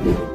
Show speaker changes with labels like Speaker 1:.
Speaker 1: you